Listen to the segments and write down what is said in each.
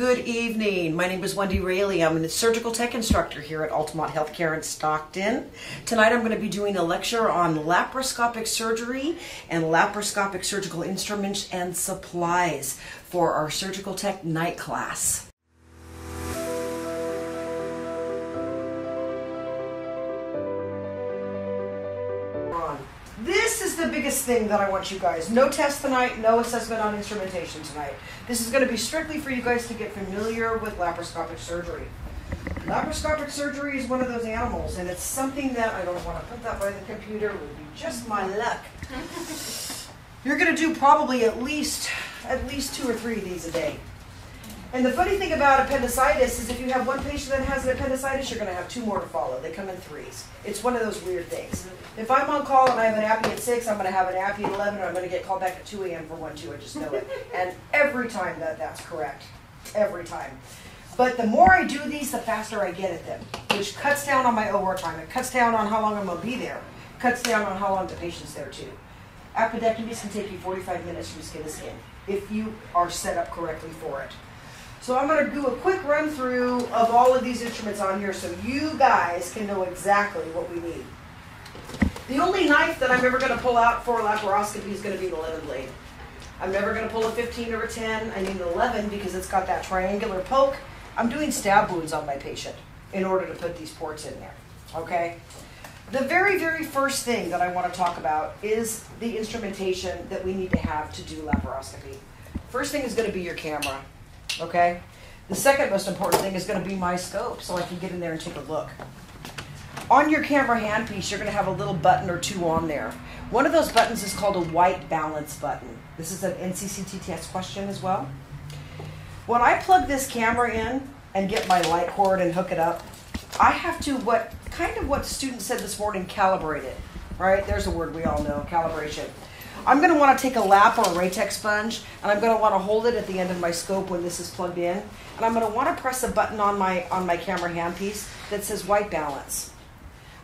Good evening. My name is Wendy Rayleigh. I'm a surgical tech instructor here at Altamont Healthcare in Stockton. Tonight I'm going to be doing a lecture on laparoscopic surgery and laparoscopic surgical instruments and supplies for our surgical tech night class. Biggest thing that I want you guys. No test tonight, no assessment on instrumentation tonight. This is going to be strictly for you guys to get familiar with laparoscopic surgery. Laparoscopic surgery is one of those animals, and it's something that I don't want to put that by the computer. It would be just my luck. You're going to do probably at least at least two or three of these a day. And the funny thing about appendicitis is if you have one patient that has an appendicitis, you're going to have two more to follow. They come in threes. It's one of those weird things. If I'm on call and I have an appy at 6, I'm going to have an appy at 11, or I'm going to get called back at 2 a.m. for one, too. I just know it. And every time that that's correct. Every time. But the more I do these, the faster I get at them, which cuts down on my OR time. It cuts down on how long I'm going to be there. Cuts down on how long the patient's there, too. Appendectomies can take you 45 minutes from skin to skin if you are set up correctly for it. So I'm going to do a quick run through of all of these instruments on here so you guys can know exactly what we need. The only knife that I'm ever going to pull out for laparoscopy is going to be the 11 blade. I'm never going to pull a 15 or a 10. I need an 11 because it's got that triangular poke. I'm doing stab wounds on my patient in order to put these ports in there. Okay? The very, very first thing that I want to talk about is the instrumentation that we need to have to do laparoscopy. First thing is going to be your camera okay? The second most important thing is going to be my scope so I can get in there and take a look. On your camera handpiece, you're going to have a little button or two on there. One of those buttons is called a white balance button. This is an NCCT test question as well. When I plug this camera in and get my light cord and hook it up, I have to what kind of what student said this morning, calibrate it. Right? There's a word we all know, calibration. I'm going to want to take a lap or a Raytec sponge, and I'm going to want to hold it at the end of my scope when this is plugged in, and I'm going to want to press a button on my on my camera handpiece that says white balance.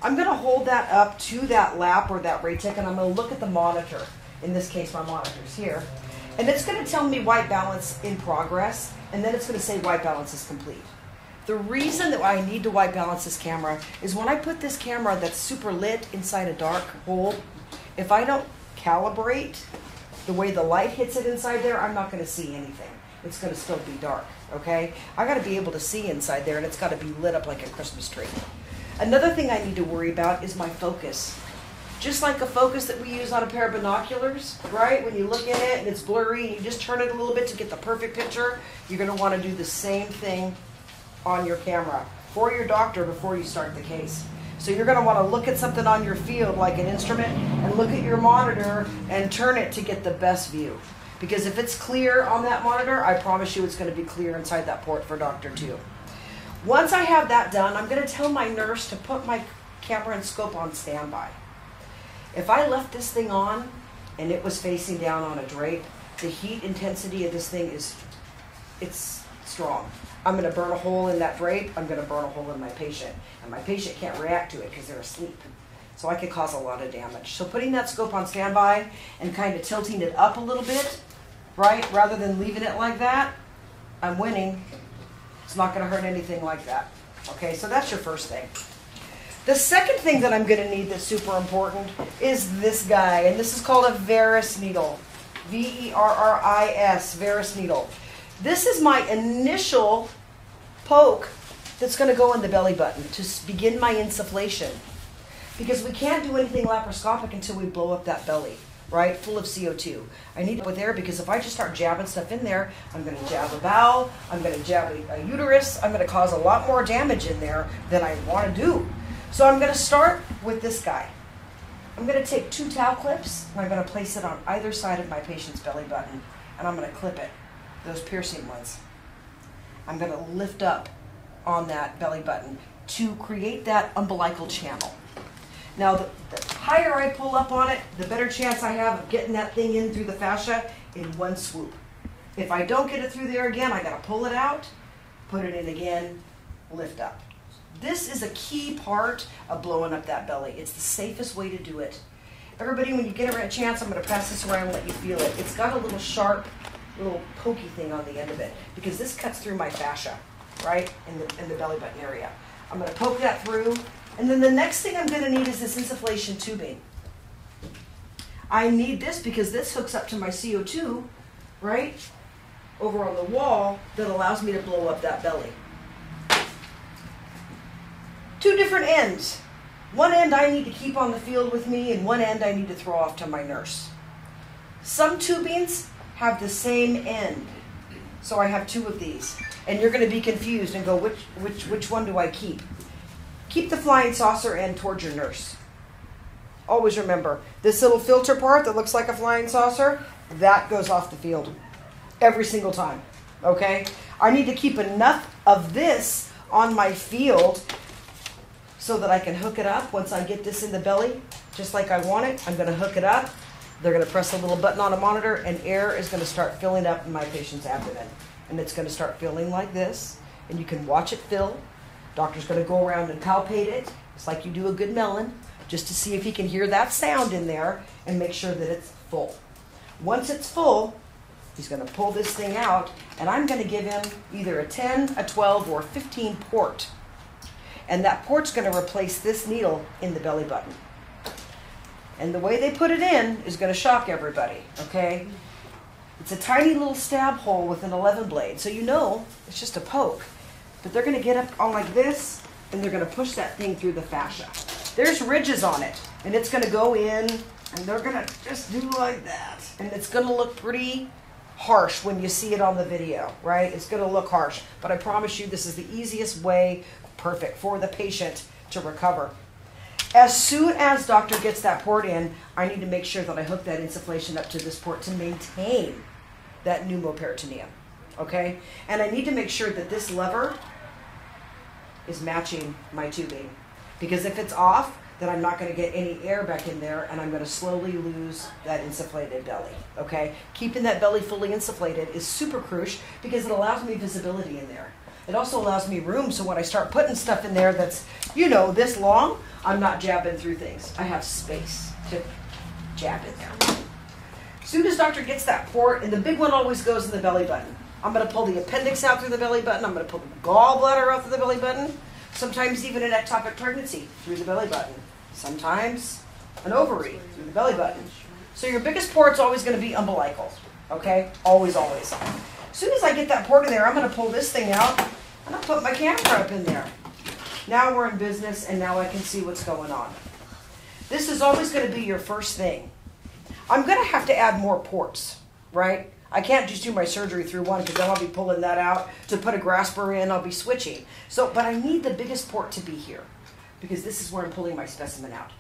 I'm going to hold that up to that lap or that Raytec, and I'm going to look at the monitor. In this case, my monitor's here, and it's going to tell me white balance in progress, and then it's going to say white balance is complete. The reason that I need to white balance this camera is when I put this camera that's super lit inside a dark hole, if I don't calibrate the way the light hits it inside there, I'm not going to see anything. It's going to still be dark, okay? I got to be able to see inside there, and it's got to be lit up like a Christmas tree. Another thing I need to worry about is my focus. Just like a focus that we use on a pair of binoculars, right? When you look at it and it's blurry and you just turn it a little bit to get the perfect picture, you're going to want to do the same thing on your camera for your doctor before you start the case. So you're going to want to look at something on your field like an instrument and look at your monitor and turn it to get the best view. Because if it's clear on that monitor, I promise you it's going to be clear inside that port for Doctor 2. Once I have that done, I'm going to tell my nurse to put my camera and scope on standby. If I left this thing on and it was facing down on a drape, the heat intensity of this thing is it's strong. I'm going to burn a hole in that drape. I'm going to burn a hole in my patient. And my patient can't react to it because they're asleep. So I could cause a lot of damage. So putting that scope on standby and kind of tilting it up a little bit, right, rather than leaving it like that, I'm winning. It's not going to hurt anything like that. Okay, so that's your first thing. The second thing that I'm going to need that's super important is this guy, and this is called a Verris needle. V E R R I S, Verris needle. This is my initial poke that's going to go in the belly button to begin my insufflation. Because we can't do anything laparoscopic until we blow up that belly, right? Full of CO2. I need it with air because if I just start jabbing stuff in there, I'm going to jab a bowel, I'm going to jab a, a uterus, I'm going to cause a lot more damage in there than I want to do. So I'm going to start with this guy. I'm going to take two towel clips and I'm going to place it on either side of my patient's belly button and I'm going to clip it those piercing ones. I'm going to lift up on that belly button to create that umbilical channel. Now, the, the, higher I pull up on it, the better chance I have of getting that thing in through the fascia in one swoop. If I don't get it through there again, I got to pull it out, put it in again, lift up. This is a key part of blowing up that belly. It's the safest way to do it. Everybody, when you get a chance, I'm going to pass this around and let you feel it. It's got a little sharp little pokey thing on the end of it because this cuts through my fascia, right, in the, in the belly button area. I'm going to poke that through. And then the next thing I'm going to need is this insufflation tubing. I need this because this hooks up to my CO2, right, over on the wall that allows me to blow up that belly. Two different ends. One end I need to keep on the field with me, and one end I need to throw off to my nurse. Some tubings have the same end. So I have two of these. And you're going to be confused and go, which, which, which one do I keep? Keep the flying saucer end towards your nurse. Always remember, this little filter part that looks like a flying saucer, that goes off the field every single time. Okay? I need to keep enough of this on my field so that I can hook it up once I get this in the belly, just like I want it. I'm going to hook it up. They're going to press a little button on a monitor, and air is going to start filling up in my patient's abdomen. And it's going to start filling like this, and you can watch it fill. Doctor's going to go around and palpate it, It's like you do a good melon, just to see if he can hear that sound in there and make sure that it's full. Once it's full, he's going to pull this thing out, and I'm going to give him either a 10, a 12, or a 15 port. And that port's going to replace this needle in the belly button. And the way they put it in is going to shock everybody, okay? It's a tiny little stab hole with an 11 blade, so you know it's just a poke. But they're going to get up on like this, and they're going to push that thing through the fascia. There's ridges on it, and it's going to go in, and they're going to just do like that. And it's going to look pretty harsh when you see it on the video, right? It's going to look harsh, but I promise you this is the easiest way, perfect, for the patient to recover. As soon as doctor gets that port in, I need to make sure that I hook that insufflation up to this port to maintain that pneumoperitoneum. Okay? And I need to make sure that this lever is matching my tubing. Because if it's off, then I'm not going to get any air back in there and I'm going to slowly lose that insufflated belly. Okay? Keeping that belly fully insufflated is super crucial because it allows me visibility in there. It also allows me room so when I start putting stuff in there that's, you know, this long, I'm not jabbing through things. I have space to jab in there. As soon as doctor gets that port, and the big one always goes in the belly button. I'm going to pull the appendix out through the belly button. I'm going to pull the gallbladder out through the belly button. Sometimes even an ectopic pregnancy through the belly button. Sometimes an ovary through the belly button. So your biggest port's always going to be umbilical. Okay? Always, always. As soon as I get that port in there, I'm going to pull this thing out and I'll put my camera up in there. Now we're in business and now I can see what's going on. This is always going to be your first thing. I'm going to have to add more ports, right? I can't just do my surgery through one because then I'll be pulling that out. To put a grasper in, I'll be switching. So, but I need the biggest port to be here because this is where I'm pulling my specimen out.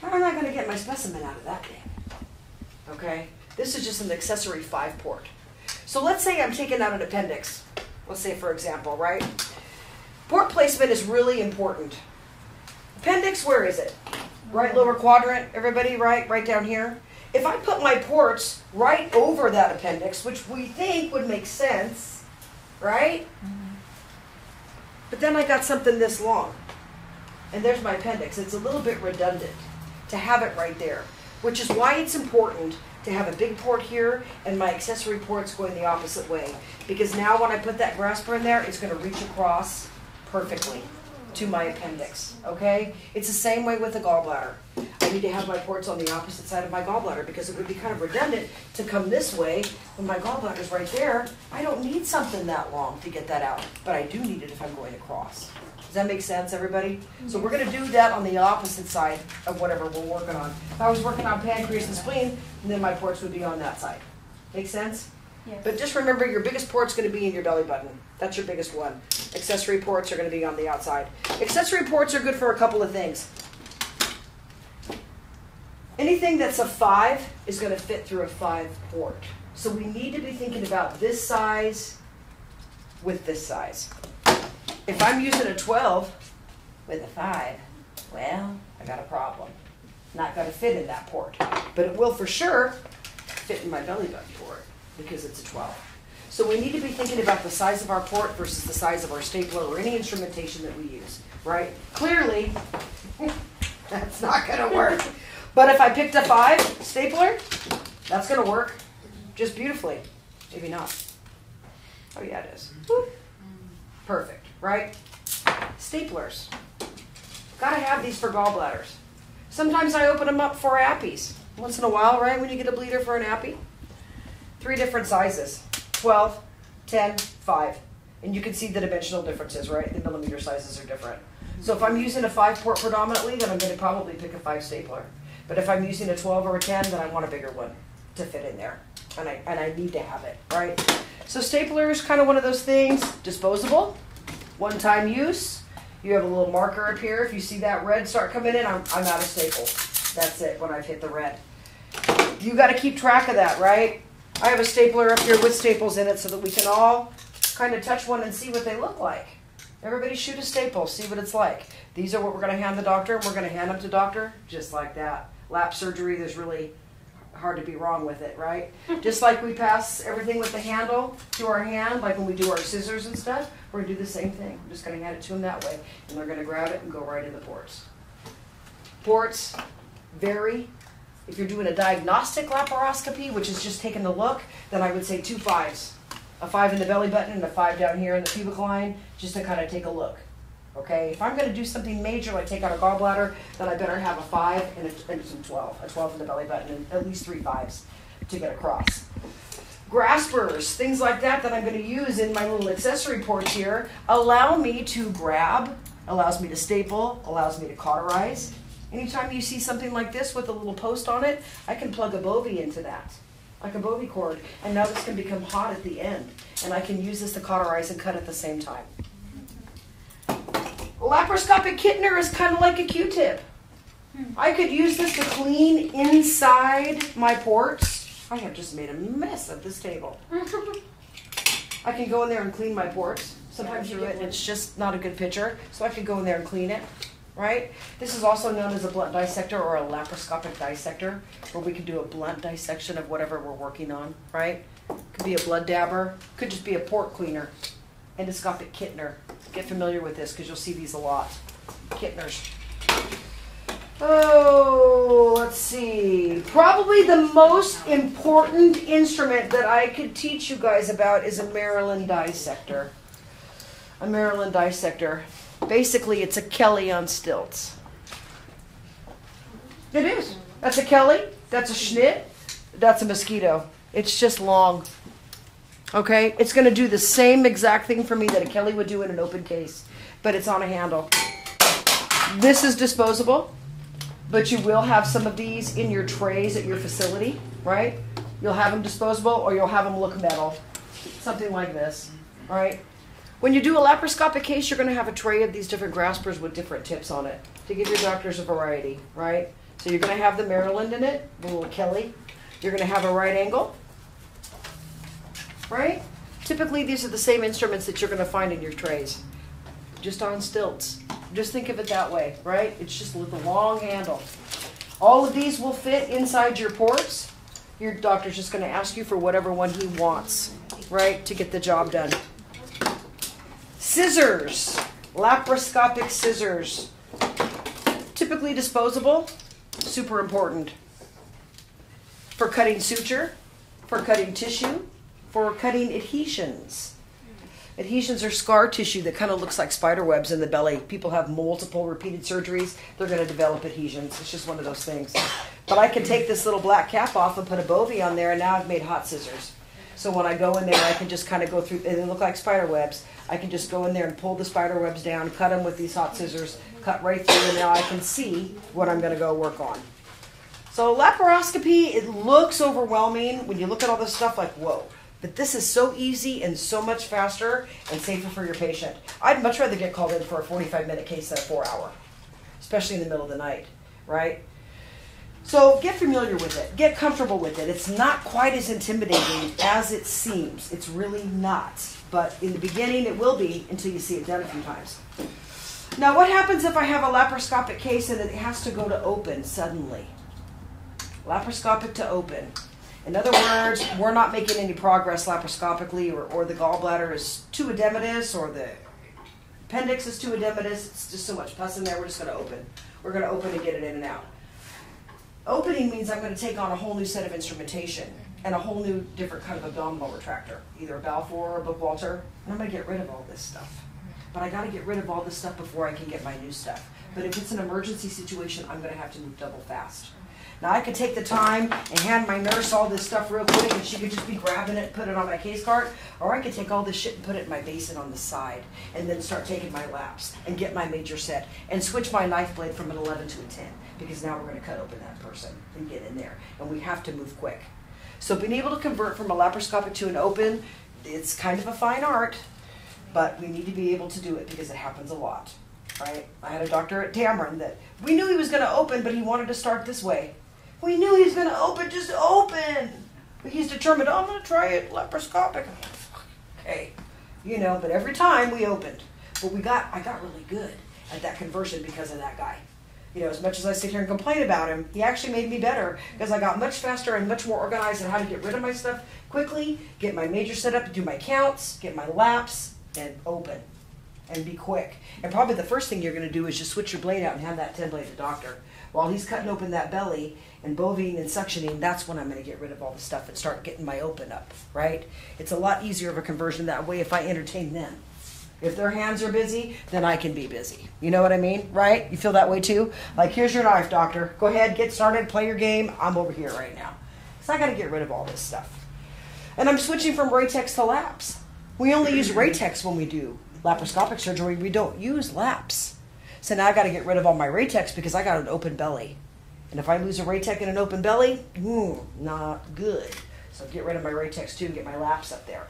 How am I going to get my specimen out of that thing? Okay? This is just an accessory five port. So let's say I'm taking out an appendix. Let's say, for example, right? Port placement is really important. Appendix, where is it? Right lower quadrant, everybody, right? Right down here. If I put my ports right over that appendix, which we think would make sense, right? But then I got something this long. And there's my appendix. It's a little bit redundant to have it right there, which is why it's important to have a big port here and my accessory ports going the opposite way. Because now when I put that grasper in there, it's going to reach across perfectly to my appendix, okay? It's the same way with the gallbladder. I need to have my ports on the opposite side of my gallbladder because it would be kind of redundant to come this way when my gallbladder's right there. I don't need something that long to get that out, but I do need it if I'm going across. Does that make sense, everybody? So we're going to do that on the opposite side of whatever we're working on. If I was working on pancreas and spleen, then my ports would be on that side. Make sense? Yes. But just remember, your biggest port's going to be in your belly button. That's your biggest one. Accessory ports are going to be on the outside. Accessory ports are good for a couple of things. Anything that's a five is going to fit through a five port. So we need to be thinking about this size with this size. If I'm using a 12 with a 5, well, I got a problem. Not going to fit in that port. But it will for sure fit in my belly button port because it's a 12. So we need to be thinking about the size of our port versus the size of our stapler or any instrumentation that we use, right? Clearly, that's not going to work. But if I picked a 5 stapler, that's going to work just beautifully. Maybe not. Oh yeah, it is. Perfect, right? Staplers. Gotta have these for gallbladders. Sometimes I open them up for appies. Once in a while, right, when you get a bleeder for an appy. Three different sizes. 12, 10, 5. And you can see the dimensional differences, right? The millimeter sizes are different. So if I'm using a 5 port predominantly, then I'm going to probably pick a 5 stapler. But if I'm using a 12 or a 10, then I want a bigger one to fit in there. And I, and I need to have it, right? So stapler is kind of one of those things, disposable, one time use. You have a little marker up here. If you see that red start coming in, I'm, I'm out of staple. That's it when I've hit the red. You got to keep track of that, right? I have a stapler up here with staples in it so that we can all kind of touch one and see what they look like. Everybody shoot a staple, see what it's like. These are what we're going to hand the doctor. We're going to hand them to doctor just like that. Lap surgery, there's really hard to be wrong with it, right? just like we pass everything with the handle to our hand, like when we do our scissors and stuff, we're going to do the same thing. We're just going to hand it to them that way. And they're going to grab it and go right in the ports. Ports vary if you're doing a diagnostic laparoscopy, which is just taking a look, then I would say two fives. A five in the belly button and a five down here in the pubic line, just to kind of take a look. Okay, if I'm going to do something major like take out a gallbladder, then I better have a five and, a, and some 12. A 12 in the belly button and at least three fives to get across. Graspers, things like that that I'm going to use in my little accessory ports here, allow me to grab, allows me to staple, allows me to cauterize, Anytime you see something like this with a little post on it, I can plug a Bovie into that, like a Bovie cord, and now this can become hot at the end, and I can use this to cauterize and cut at the same time. Laparoscopic Kittner is kind of like a Q-tip. I could use this to clean inside my ports. I have just made a mess of this table. I can go in there and clean my ports. Sometimes you do it and it's just not a good picture, so I could go in there and clean it right? This is also known as a blunt dissector or a laparoscopic dissector, where we can do a blunt dissection of whatever we're working on, right? Could be a blood dabber, could just be a port cleaner, endoscopic Kittner. Get familiar with this because you'll see these a lot. Kittners. Oh, let's see. Probably the most important instrument that I could teach you guys about is a Maryland dissector. A Maryland dissector. Basically, it's a Kelly on stilts. It is. That's a Kelly. That's a Schnidt. That's a mosquito. It's just long. Okay? It's going to do the same exact thing for me that a Kelly would do in an open case, but it's on a handle. This is disposable, but you will have some of these in your trays at your facility, right? You'll have them disposable or you'll have them look metal. Something like this, right? When you do a laparoscopic case, you're going to have a tray of these different graspers with different tips on it to give your doctors a variety, right? So you're going to have the Maryland in it, the little Kelly. You're going to have a right angle, right? Typically, these are the same instruments that you're going to find in your trays, just on stilts. Just think of it that way, right? It's just with a long handle. All of these will fit inside your ports. Your doctor's just going to ask you for whatever one he wants, right, to get the job done. Scissors, laparoscopic scissors. Typically disposable, super important. For cutting suture, for cutting tissue, for cutting adhesions. Adhesions are scar tissue that kind of looks like spider webs in the belly. People have multiple repeated surgeries, they're going to develop adhesions. It's just one of those things. But I can take this little black cap off and put a Bovie on there, and now I've made hot scissors. So when I go in there, I can just kind of go through, and they look like spider webs. I can just go in there and pull the spider webs down, cut them with these hot scissors, cut right through, and now I can see what I'm going to go work on. So laparoscopy, it looks overwhelming when you look at all this stuff like, whoa. But this is so easy and so much faster and safer for your patient. I'd much rather get called in for a 45 minute case than a four hour, especially in the middle of the night, right? So get familiar with it. Get comfortable with it. It's not quite as intimidating as it seems. It's really not. But in the beginning, it will be until you see it done a few times. Now, what happens if I have a laparoscopic case and it has to go to open suddenly? Laparoscopic to open. In other words, we're not making any progress laparoscopically, or, or the gallbladder is too edematous, or the appendix is too edematous. It's just so much pus in there. We're just going to open. We're going to open and get it in and out. Opening means I'm going to take on a whole new set of instrumentation. and a whole new different kind of abdominal retractor, either a Balfour or a Bookwalter. And I'm gonna get rid of all this stuff. But I gotta get rid of all this stuff before I can get my new stuff. But if it's an emergency situation, I'm gonna have to move double fast. Now I could take the time and hand my nurse all this stuff real quick and she could just be grabbing it, put it on my case cart, or I could take all this shit and put it in my basin on the side and then start taking my laps and get my major set and switch my knife blade from an 11 to a 10 because now we're going to cut open that person and get in there and we have to move quick. So being able to convert from a laparoscopic to an open, it's kind of a fine art, but we need to be able to do it because it happens a lot. Right? I had a doctor at Dameron that we knew he was going to open, but he wanted to start this way. We knew he was going to open, just open. But he's determined, oh, I'm going to try it laparoscopic. Okay, you know, but every time we opened. But we got, I got really good at that conversion because of that guy. You know, as much as I sit here and complain about him, he actually made me better because I got much faster and much more organized in how to get rid of my stuff quickly, get my major set up, do my counts, get my laps, and open. And be quick. And probably the first thing you're going to do is just switch your blade out and have that 10 blade to doctor. While he's cutting open that belly and bovine and suctioning, that's when I'm going to get rid of all the stuff and start getting my open up, right? It's a lot easier of a conversion that way if I entertain them. If their hands are busy, then I can be busy. You know what I mean, right? You feel that way too? Like, here's your knife, doctor. Go ahead, get started, play your game. I'm over here right now. So I got to get rid of all this stuff. And I'm switching from Raytecs to laps. We only use Raytecs when we do laparoscopic surgery. We don't use laps. So now I got to get rid of all my Raytecs because I got an open belly. And if I lose a Raytec and an open belly, mm, not good. So get rid of my Raytecs too and get my laps up there.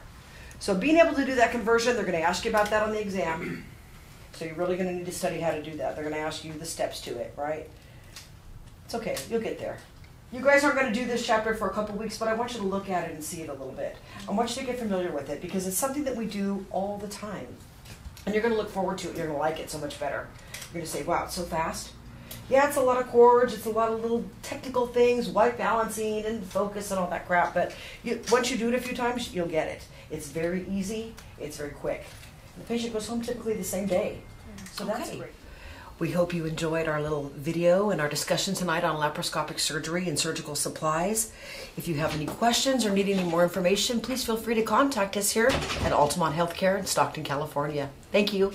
So being able to do that conversion, they're going to ask you about that on the exam. So you're really going to need to study how to do that. They're going to ask you the steps to it, right? It's okay. You'll get there. You guys aren't going to do this chapter for a couple weeks, but I want you to look at it and see it a little bit. I want you to get familiar with it because it's something that we do all the time. And you're going to look forward to it. You're going to like it so much better. You're going to say, wow, it's so fast. Yeah, it's a lot of cords, it's a lot of little technical things, white balancing and focus and all that crap. But you, once you do it a few times, you'll get it. It's very easy, it's very quick. The patient goes home typically the same day. So okay. that's great. We hope you enjoyed our little video and our discussion tonight on laparoscopic surgery and surgical supplies. If you have any questions or need any more information, please feel free to contact us here at Altamont Healthcare in Stockton, California. Thank you.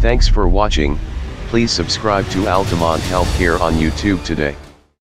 Thanks for watching. Please subscribe to Altamont Healthcare on YouTube today.